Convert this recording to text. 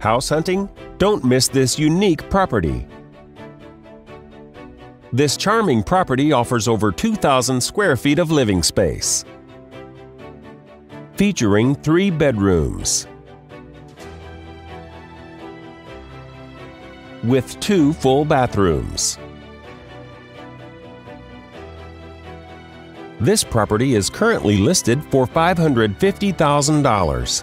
House hunting? Don't miss this unique property. This charming property offers over 2,000 square feet of living space. Featuring three bedrooms. With two full bathrooms. This property is currently listed for $550,000.